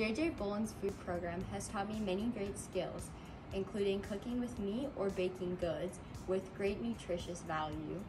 JJ Bowlen's food program has taught me many great skills, including cooking with meat or baking goods with great nutritious value.